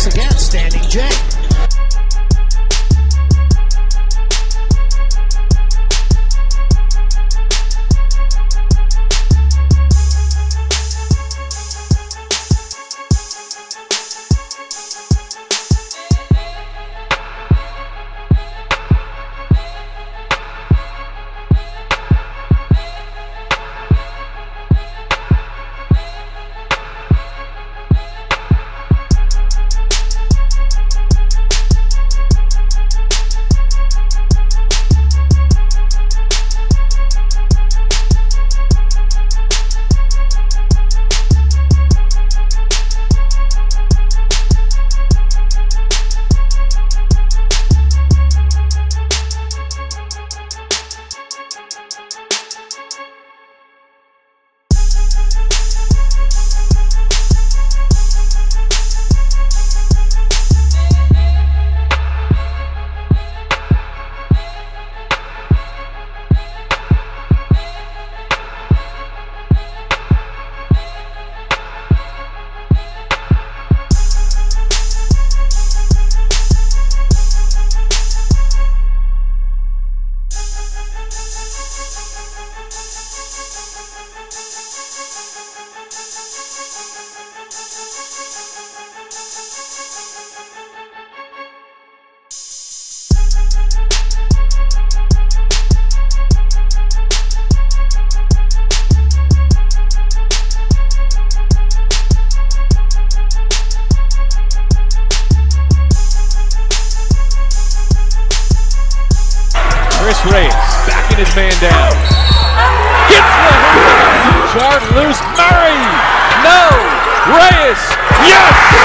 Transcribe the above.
pass again, standing J. Reyes backing his man down. Gets the hook. Jarred loose. Murray. No. Reyes. Yes.